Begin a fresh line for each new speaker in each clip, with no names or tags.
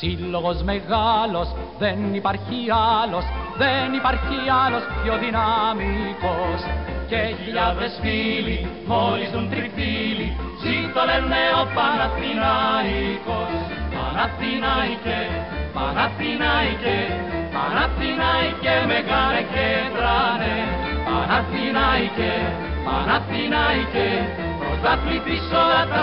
σύλλογος μεγάλος, δεν υπάρχει άλλος, δεν υπάρχει άλλος πιο δυναμικός. Και χιλιάδες φίλοι μόλις δουν τριφύλι, ζήτω λένε ο Παναθηναϊκός. Παναθηναϊκέ, Παναθηναϊκέ, Παναθηναϊκέ μεγάλε και τράνε. Παναθηναϊκέ, Παναθηναϊκέ, πρωταθλητής όλα τα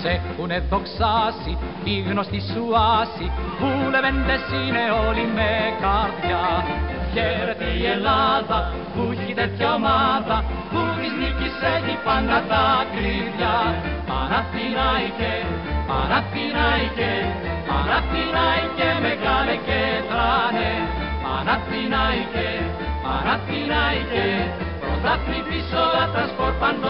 σκορπανότινε. έχουνε δοξάσει τη γνωστή σου άση βουλευέντες είναι όλοι με καρδιά. Χαίρεται η Ελλάδα που έχει τέτοια ομάδα που της νίκης έχει πάντα τα κλειδιά. Παναθηναϊκέ, Παναθηναϊκέ, Παναθηναϊκέ μεγάλε και τράνε Παναθηναϊκέ, Παναθηναϊκέ πρωταθλητής όλα τα σκορπανών